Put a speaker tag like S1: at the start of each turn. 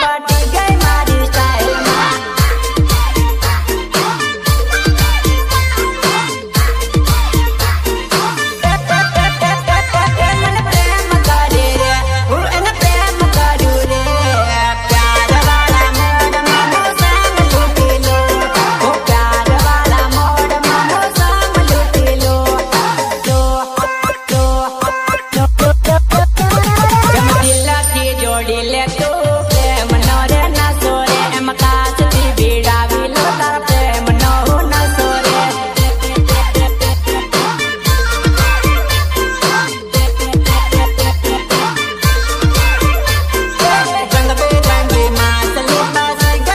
S1: but